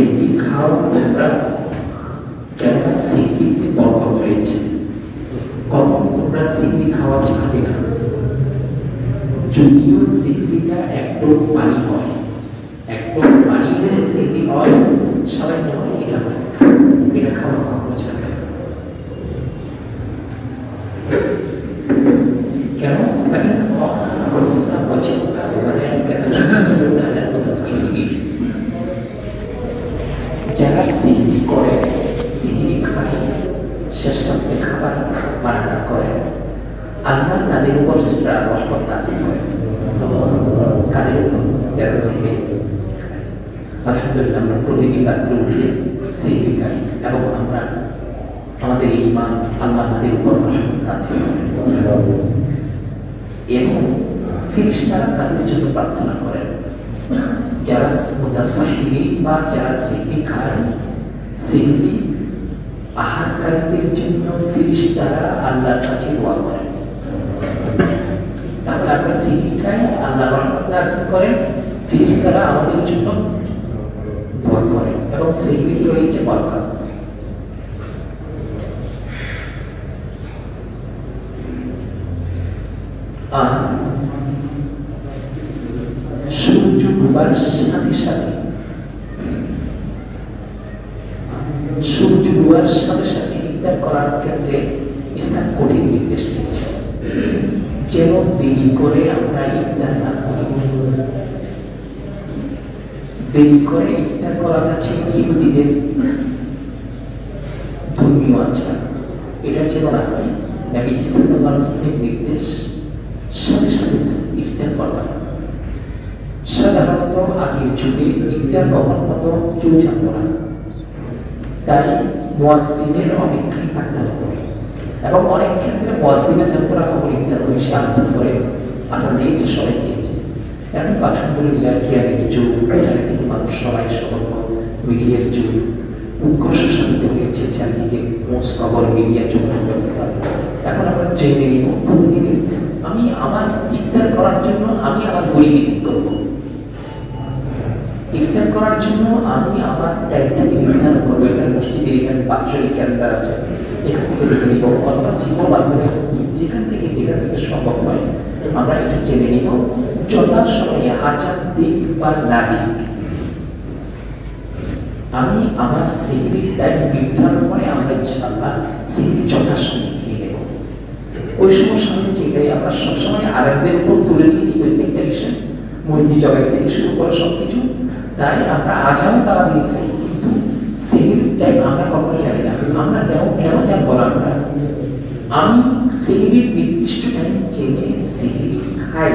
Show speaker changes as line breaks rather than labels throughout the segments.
সিদ্ধি খাও তোমরা কেননা সিদ্ধিতে বরকত রয়েছে। কখন তোমরা সিদ্ধি খাওয়া যাবে না? যদিও সিদ্ধিটা একটু পানি হয়। একটু পানি হলে সিদ্ধি হয়, সবাই নয় এটা এটা খাওয়া কখনো যাবে কেন? তাকে খাবার বানানা করে। আল্লাহ তাদের উপর সুরা রহমত নাজিল করে। কাদের উপর? যারা সিহিরি আলহামদুলিল্লাহ আমরা প্রতিদিন রাত্রে উঠে সিহিরি খাই এবং আমরা আমাদের ইমান আল্লাহ তাদের উপর রহমত নাজিল করেন এবং ফিরিস্তারা তাদের জন্য প্রার্থনা করেন, যারা মুতাসাহিরি বা যারা সিহরি খায় সিহরি আহারকারীদের জন্য ফিরিস্তারা আল্লাহর কাছে দোয়া করেন। আমরা সিহরি খাই আল্লাহ রহমত করেন ফিরিস্তারা আমাদের জন্য দোয়া করেন এবং সিহরিতে রয়েছে বরকত। সূর্য ডুবার সাথে সাথে সূর্য ডুবার সাথে সাথে ইফতার করার ক্ষেত্রে ইসলাম কঠিন নির্দেশ দিয়েছে। যেন দেরি করে আমরা ইফতার না করি। দেরি করে ইফতার করাটা ছিল ইহুদিদের ধর্মীয় আচার। এটা যেন না হয় সাল্লাল্লাহু আলাইহি ওয়াসাল্লামের নির্দেশ সাথে সাথে ইফতার করবা সাধারণত আগের যুগে ইফতার কখন মতো কেউ জানত না। তাই মোয়াজিনের অপেক্ষায় থাকতে হতো এবং অনেক ক্ষেত্রে মোয়াজিনা জানত না কখন ইফতার হয়ে সে আন্দাজ করে আচার দিয়েছে, সবাই খেয়েছে। এখন তো আলহামদুলিল্লাহ জ্ঞানের যুগ, চারিদিকে মানুষ সবাই সতর্ক, মিডিয়ার যুগ। উৎকর্ষ সাধিত হয়েছে চারিদিকে মোস খবর মিডিয়া যোগাযোগ ব্যবস্থা। এখন আমরা জেনে নিব প্রতিদিনের আমি আমার ইফতার করার জন্য আমি আমার গরিবি ঠিক করব। ইফতার করার জন্য আমি আমার টাইমটাকে নির্ধারণ করব। এখানে মসজিদের, এখানে বাৎসরিক ক্যালেন্ডার আছে। এখান থেকে দেখে নিব, অথবা জীবন মাধ্যমে যেখান থেকে যেখান থেকে সম্ভব হয়, আমরা এটা জেনে নিব। যথাসময়ে আচার দিক বা না দিক। আমি আমার সিগড়ির টাইম নির্ধারণ করে আমরা ইনশাল্লাহ সিগড়ি যথাসময়ে খেয়ে নেব। ওই সময় সামনে যেটাই আমরা সবসময় আরেকদের উপর তুলে দিয়েছি প্রত্যেকটা বিষয়। মুরগি জগাই থেকে শুরু করে সব কিছু তাই আমরা আজাও তারা দিয়ে থাকি কিন্তু সেমির টাইম আমরা কখনো জানি না। আমরা কেন কেন জানব না আমরা? আমি সেমির নির্দিষ্ট টাইম জেনে সেমিরি খাই।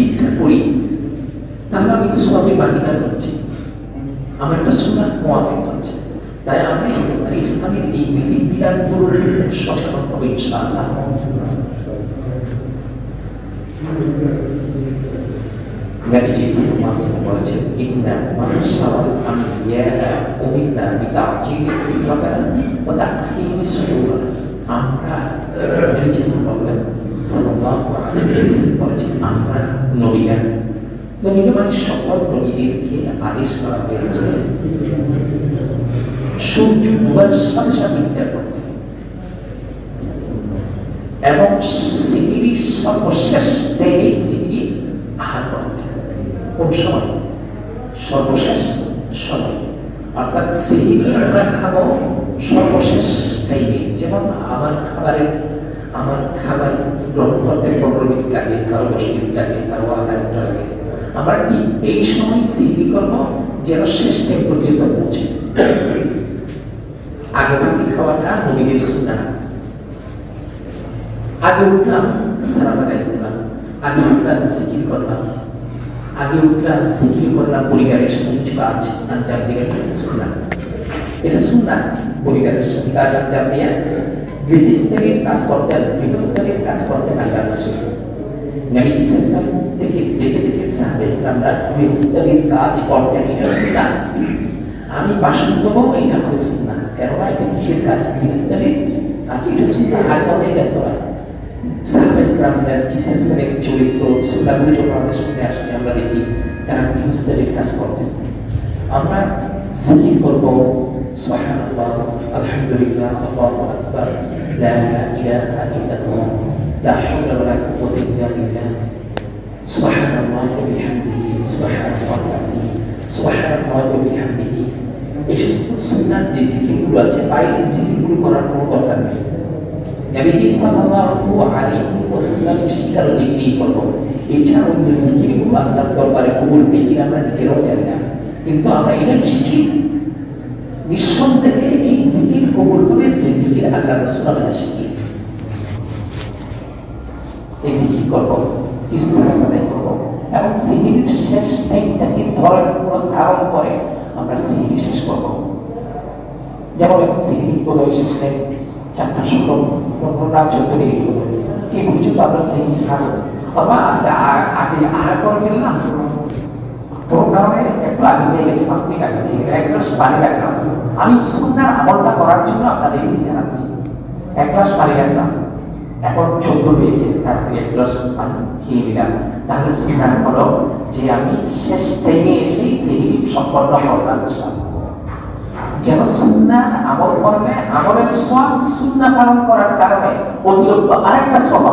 ইফতার করি তাহলে আমি তো সবে বাকিদার হচ্ছে। আমার একটা সুনার মোয়াফিক হচ্ছে। তাই আমরা এই ক্ষেত্রে ইসলামের এই বিধি বিধানগুলোর ক্ষেত্রে সচেতন হব ইনশাআল্লাহ। ওয়া তাখির সুদুর আমরা নবীজি বললেন সাল্লাল্লাহু আলাইহি ওয়াসাল্লাম বলেছেন আমরা নবীরা নবীরা মানে সকল নবীদেরকে আদেশ করা হয়েছে সূর্য ডুবার সাথে করতে এবং সিগিরি সর্বশেষ টাইমে সিগিরি আহার করতে কোন সময়? সর্বশেষ সময়। অর্থাৎ সিগিরি আমরা খাব সর্বশেষ টাইমে যেমন আমার খাবারের আমার খাবার গ্রহণ করতে পনেরো মিনিট লাগে, কারও দশ মিনিট লাগে, কারও আধা ঘণ্টা লাগে। আমরা ঠিক এই সময় সিগিরি করব যেন শেষ টাইম পর্যন্ত পৌঁছে। আগে বাকি খাওয়াটা নবীদের সুন্না আগে উঠলাম, সালাম আদায় করলাম আগে উঠলাম সিকির করলাম। আগে উঠলাম সিকির করলাম পরিবারের সাথে, কিছু কাজ আঞ্জাম দিয়ে শুনলাম এটা শুনলাম পরিবারের সাথে কাজ আঞ্জাম দিয়ে গৃহস্থলীর কাজ করতে গৃহস্থলীর কাজ করতে না রসুল নবীজি সাল্লাম থেকে দেখে দেখে সাহাবে গৃহস্থলীর কাজ করতে এটা শুনলাম আমি বাসন দেবো এটা হবে শুননা কেননা এটা কিসের কাজ? গৃহস্থলীর কাজ, এটা শুননা আগে মানুষ দেখতে হয় সাহাবাই গ্রামদার জিসাসের চরিত্র সুলাগুলো যখন আমাদের সামনে আসছে, আমরা দেখি তারা গৃহস্থলীর কাজ করতেন আমরা জিকির করব, সুবহানাল্লাহ, আলহামদুলিল্লাহ, আল্লাহু আকবার, লা ইলাহা ইল্লাল্লাহ, লা হাওলা ওয়া লা কুওয়াতা ইল্লা বিল্লাহ বিহামদিহি বিহামদিহি। এই সমস্ত সুন্নাত যে জিকিরগুলো আছে, বাইরের জিকিরগুলো করার কোনো দরকার নেই। নবীজি সাল্লাল্লাহু আলাইহি ওয়াসাল্লামের শিকারও জিকিরই করব। এছাড়া অন্য জিকিরগুলো আল্লাহর দরবারে কবুল পেয়ে কিনা আমরা নিজেরাও জানি না। কিন্তু আমরা এটা নিশ্চিত, নিঃসন্দেহে এই জিকির কবুল হবে যে জিকির আল্লাহ রসুল আমাদের শিখিয়েছে। এই জিকির করব কিছু আদায় করব? এবং সিহির শেষ টাইমটাকে ধরার ধারণ করে আমরা সিহির শেষ করব। যেমন এখন সিহির বোধহয় শেষ টাইম। চারটা চোদ্দ মিনিট বোধহয় এই পর্যন্ত আমরা খাব অথবা আজকে আগে আহার করে ফেললাম কোনো কারণে একটু আগে হয়ে গেছে, পাঁচ মিনিট আগে হয়ে গেছে। এক গ্লাস পানি রাখলাম। আমি সুন্দর আমলটা করার জন্য আপনাদেরকে জানাচ্ছি। এক গ্লাস পানি রাখলাম। এখন চোদ্দ হয়েছে তার থেকে এক গ্লাস পানি খেয়ে নিলাম। তাহলে সুন্দর হলো যে আমি শেষ টাইমে এসেই সেই সম্পন্ন করলাম। যেন সুন্নার আমল করলে আমলের সব সুন্না পালন করার কারণে অতিরিক্ত আরেকটা সব।